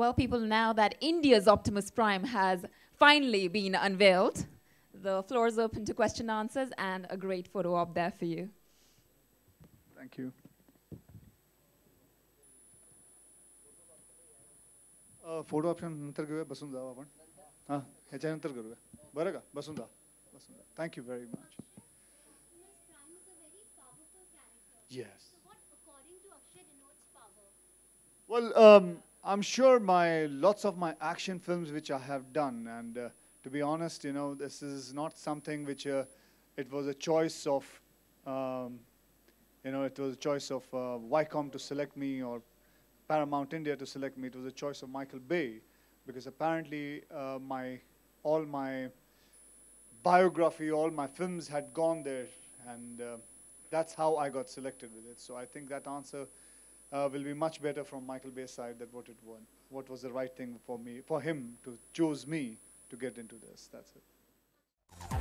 Well, people, now that India's Optimus Prime has finally been unveiled, the floor is open to question answers and a great photo op there for you. Thank you. Photo option नंतर घेऊया बसून जाऊ आपण हां ह्याच्यानंतर करूया बरं का बसून जा बसून जा thank you very much Optimus Prime is a very powerful character. Yes. So what, according to Akshay, denotes power? Well, um, I'm sure my lots of my action films which I have done, and uh, to be honest, you know, this is not something which uh, it was a choice of, um, you know, it was a choice of uh, Viacom to select me or Paramount India to select me. It was a choice of Michael Bay, because apparently uh, my all my biography, all my films had gone there, and uh, that's how I got selected with it. So I think that answer uh, will be much better from Michael Bay's side that what it was, what was the right thing for me, for him to choose me to get into this. That's it.